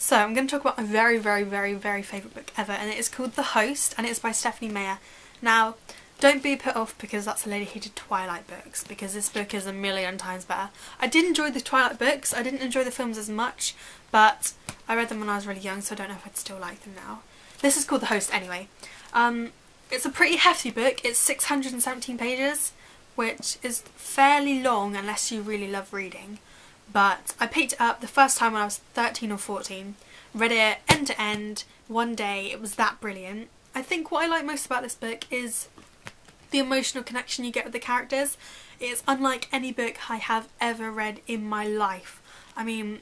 So I'm going to talk about my very, very, very, very favourite book ever and it is called The Host and it's by Stephenie Meyer. Now, don't be put off because that's a lady who did Twilight books because this book is a million times better. I did enjoy the Twilight books, I didn't enjoy the films as much, but I read them when I was really young so I don't know if I'd still like them now. This is called The Host anyway. Um, it's a pretty hefty book, it's 617 pages, which is fairly long unless you really love reading but I picked it up the first time when I was 13 or 14, read it end to end, one day, it was that brilliant. I think what I like most about this book is the emotional connection you get with the characters. It's unlike any book I have ever read in my life. I mean,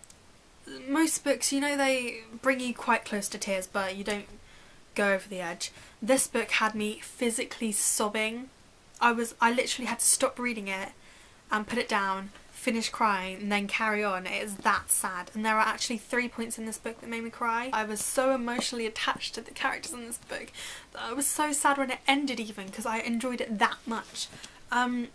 most books, you know, they bring you quite close to tears, but you don't go over the edge. This book had me physically sobbing. I was, I literally had to stop reading it and put it down finish crying and then carry on. It is that sad. And there are actually three points in this book that made me cry. I was so emotionally attached to the characters in this book that I was so sad when it ended even because I enjoyed it that much. Um,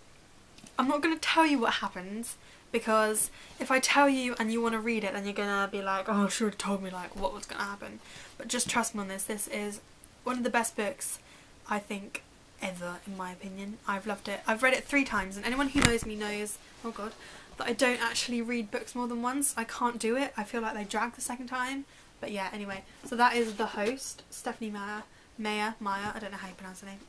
I'm not going to tell you what happens because if I tell you and you want to read it then you're going to be like, oh, she would have told me like what was going to happen. But just trust me on this. This is one of the best books I think ever in my opinion. I've loved it. I've read it three times and anyone who knows me knows, oh god, that I don't actually read books more than once. I can't do it. I feel like they drag the second time. But yeah, anyway, so that is The Host, Stephenie Meyer, Meyer, Meyer, I don't know how you pronounce the name.